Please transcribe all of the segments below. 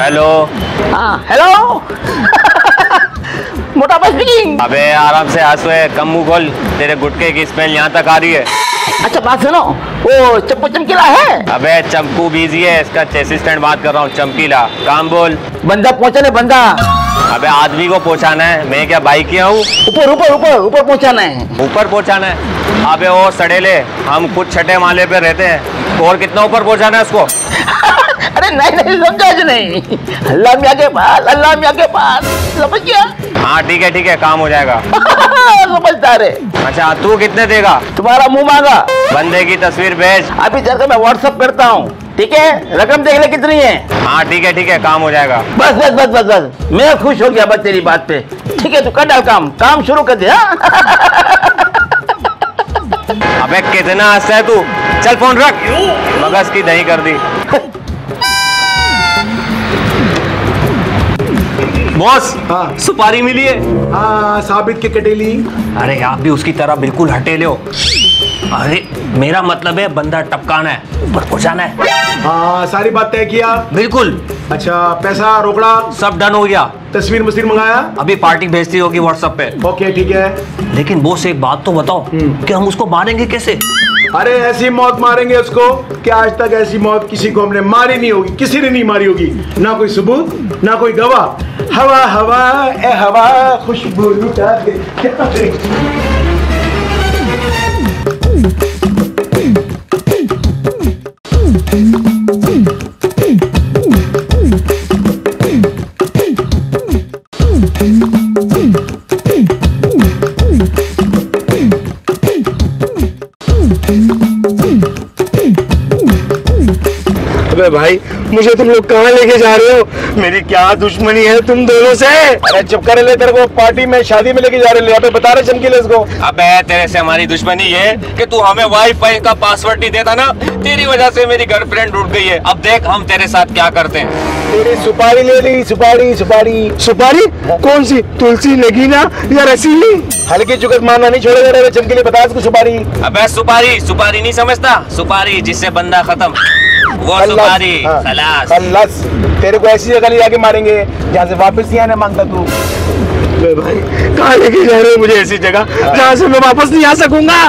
Hello हाँ hello मोटा भाई स्पीकिंग अबे आराम से आँसू है कम मुँह खोल। तेरे गुटके की स्मेल यहाँ तक आ रही है। अच्छा बात सुनो। वो चप्पू चमकीला है? अबे चंपू बिज़ी है इसका चेसी स्टैंड बात कर रहा हूँ चमकीला। काम बोल। बंदा पहुँचाने बंदा। अबे आदमी को पहुँचाना है। मैं क्या बाइक किया हूँ? ऊपर ऊपर ऊपर ऊपर पहुंचाना है। ऊपर पहुँचाना है। अबे ओ सड़ेले हम कुछ छठे माले पे रहते हैं। और कितना ऊपर पहुँचाना है उसको? अरे नहीं नहीं समझा जी नहीं। अल्लाह मियाँ के पास अल्लाह मियाँ के पास। समझ गया? हाँ ठीक है ठीक है काम हो जाएगा। समझदार है। अच्छा तू कितने देगा? तुम्हारा मुँह मांगा। बंदे की तस्वीर भेज। अभी जाकर मैं व्हाट्सअप करता हूँ। ठीक है? रकम देख ले कितनी है। हाँ ठीक है ठीक है काम हो जाएगा। बस बस बस बस बस। मैं खुश हो गया बस तेरी बात पे। ठीक है तू कर डाल काम। काम शुरू कर दे हाँ? अबे कितना हंसता है तू? चल फ़ोन रख। मगज की दही कर दी। बॉस हाँ। सुपारी मिली है। हाँ साबित के कटेली। अरे आप भी उसकी तरह बिल्कुल हटेले हो। अरे मेरा मतलब है बंदा टपकाना है ऊपर को जाना है। हाँ सारी बात तय किया। बिल्कुल। अच्छा पैसा रोकड़ा? सब डन हो गया। तस्वीर मस्वीर मंगाया? अभी पार्टी भेजती होगी व्हाट्सएप पे। ओके ठीक है। लेकिन बॉस एक बात तो बताओ कि हम उसको मारेंगे कैसे? अरे ऐसी मौत मारेंगे उसको कि आज तक ऐसी मौत किसी को हमने मारी नहीं होगी, किसी ने नहीं मारी होगी। ना कोई सबूत, ना कोई गवाह। हवा हवा, ए हवा, खुशबू लुटा दे। अबे भाई। मुझे तुम लोग कहाँ लेके जा रहे हो? मेरी क्या दुश्मनी है तुम दोनों से? अरे चुप कर ले तेरे को। पार्टी में शादी में लेके जा रहे यहाँ पे बता रहे चमकीले इसको अबे तेरे से हमारी दुश्मनी है कि तू हमें वाईफाई का पासवर्ड नहीं देता ना तेरी वजह से मेरी गर्लफ्रेंड उठ गई है। अब देख हम तेरे साथ क्या करते हैं। तेरी सुपारी ले ली सुपारी सुपारी। सुपारी? कौन सी? तुलसी नगीना या रसीली? हल्की चुकत मारना नहीं छोड़ेगा रे चमकीले बता सुपारी। अबे सुपारी सुपारी नहीं समझता। सुपारी जिससे बंदा खत्म। वो हाँ, खलास तेरे को ऐसी जगह ले जाके मारेंगे जहाँ से वापस नहीं आने माँगता तू। भाई कहा लेके जा रहे हो मुझे ऐसी जगह? जहाँ से मैं वापस नहीं आ सकूँगा?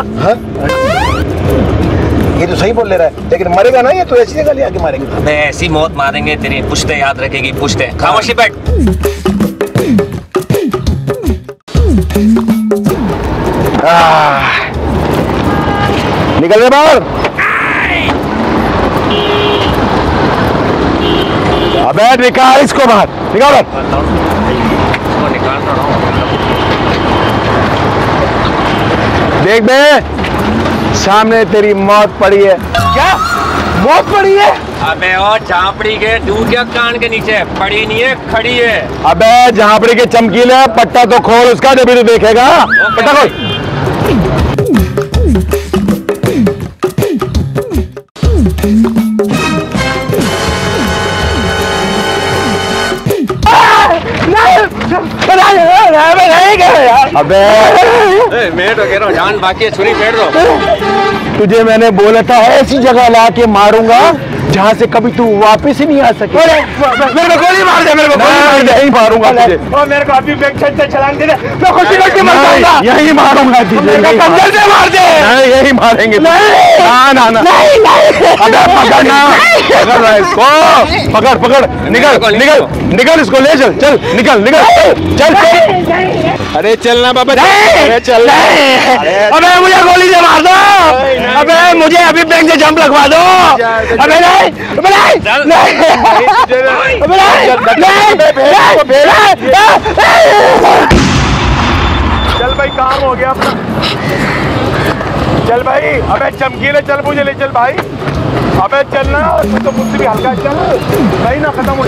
ये तो सही बोल ले रहा है लेकिन मरेगा ना ये तो ऐसी जगह ले आके मारेंगे। मैं ऐसी मौत मारेंगे तेरी पुश्ते याद रखेगी पुश्ते। खामोशी बैठ। अबे निकाल इसको बाहर। निकाल देख बे सामने तेरी मौत पड़ी है। क्या? मौत पड़ी है? अबे और झापड़ी के दूर क्या कान के नीचे। पड़ी नहीं है खड़ी है। अबे झापड़ी के चमकीले पट्टा तो खोल उसका जब भी तो देखेगा। पट्टा खोल। अबे। मैं तो कह रहा हूँ जान बाकी है छुरी फेर दो। तुझे मैंने बोला था ऐसी जगह ला के मारूँगा जहाँ से कभी तू वापस ही नहीं आ सके। मेरे को गोली मार दे मेरे को नहीं, नहीं मारूँगा तुझे। और मेरे को अभी बैग छत से छलांग दे दे। मैं खुशी खुशी मर जाऊँगा। यही मारूँगा तुझे मेरे को यही कंधे से मार दे। नहीं यही मारेंगे नहीं। ना ना ना। नहीं नहीं। अबे पकड़ ना पकड़ रहा है इसको। पकड़ पकड़ निकल निकल निकल इसको ले चल चल निकल निकल चल चल अरे चलना बाबा अरे चल अबे मुझे गोली से मार दो अबे मुझे अभी बैंक से जंप लगवा दो अबे नहीं अबे नहीं नहीं अबे नहीं चल भाई काम हो गया अपना चल भाई अबे चमकीले चल मुझे ले चल भाई अबे चलना तू तो मुझसे भी हल्का चल नहीं ना खत्म हो